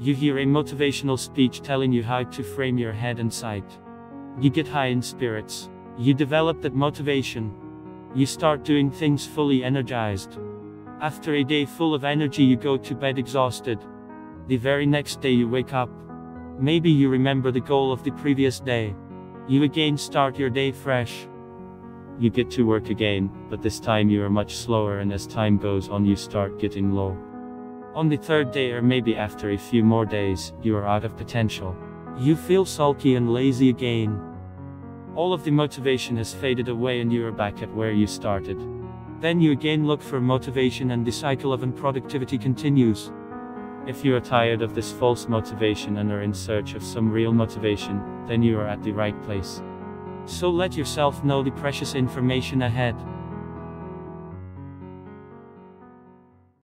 You hear a motivational speech telling you how to frame your head and sight. You get high in spirits. You develop that motivation. You start doing things fully energized. After a day full of energy, you go to bed exhausted. The very next day, you wake up. Maybe you remember the goal of the previous day. You again start your day fresh. You get to work again, but this time you are much slower, and as time goes on, you start getting low. On the third day, or maybe after a few more days, you are out of potential. You feel sulky and lazy again. All of the motivation has faded away and you are back at where you started. Then you again look for motivation and the cycle of unproductivity continues. If you are tired of this false motivation and are in search of some real motivation, then you are at the right place. So let yourself know the precious information ahead.